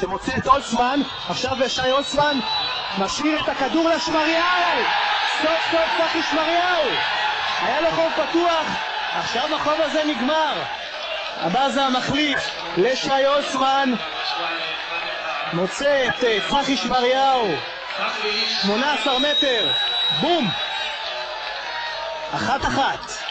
שמוציא את אולסמן, עכשיו שי אולסמן משאיר את הכדור לשמריהו! סוף סוף צחי שמריהו! היה לו חוב פתוח, עכשיו החוב הזה נגמר! הבאזה המחליף לשי אולסמן מוצא את אה, צחי שמריהו 18 מטר, בום! אחת אחת